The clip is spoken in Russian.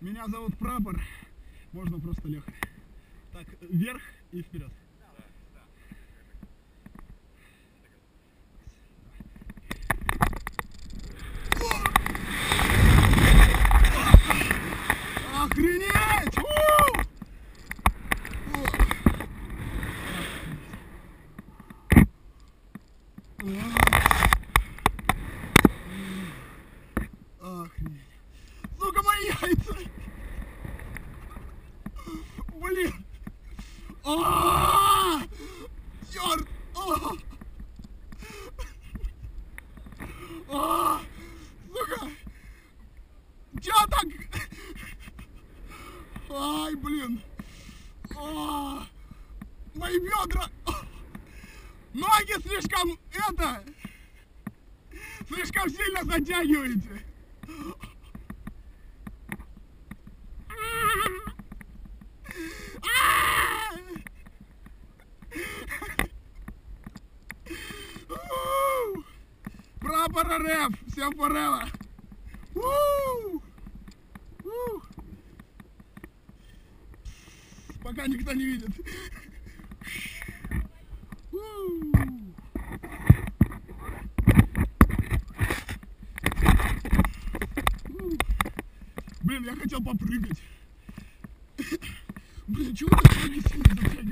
Меня зовут Прапор. Можно просто Леха. Так, вверх и вперед. Охренеть! У! Охренеть. Сука, мои яйца! Блин! А! Черт! А! А! Сука! Чё так? Ай, блин! А! Мои бедра! Ноги слишком это! Слишком сильно затягиваете! Прапор РФ! У! У! Пока никто не видит. Блин, я хотел попрыгать. Блин, чего так ноги сильно затягиваете?